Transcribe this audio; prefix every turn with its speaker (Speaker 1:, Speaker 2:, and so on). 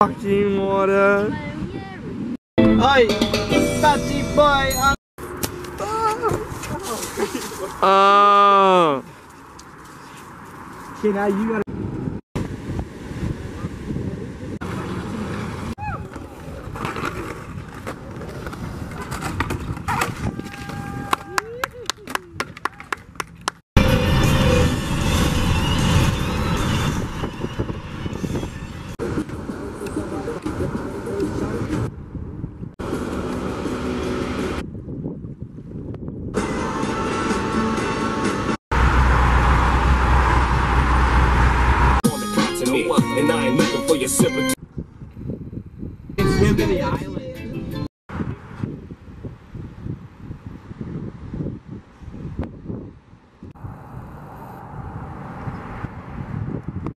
Speaker 1: fucking water.
Speaker 2: Oi, touchy boy. Uh,
Speaker 1: Oh.
Speaker 2: okay, now you gotta.
Speaker 3: To me, and I ain't looking for your sympathy.
Speaker 2: Swim to the island.